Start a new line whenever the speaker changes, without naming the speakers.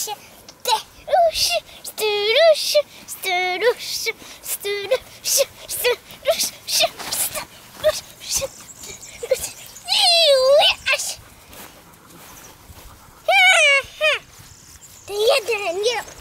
Sturusje, Sturusje, Sturusje, Sturusje, Sturusje, Sturusje, Sturusje, Æsj! Det er den, ja.